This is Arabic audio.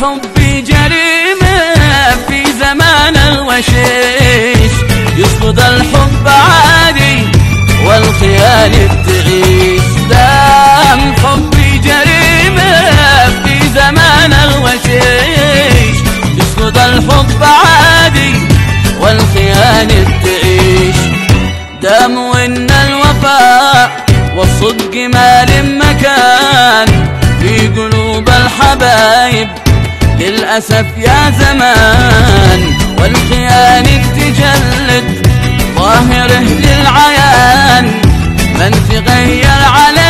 دام حبي جريمة في زمان الوشيش. يسقط الحب عادي والخيانة تعيش دام حبي جريمة في زمان الوشيش. يسقط الحب عادي والخيانة تعيش دام وإن الوفاء والصدق ما مكان في قلوب الحبايب للأسف يا زمان والخيانة تجلد ظاهره للعيان من تغير بالزمان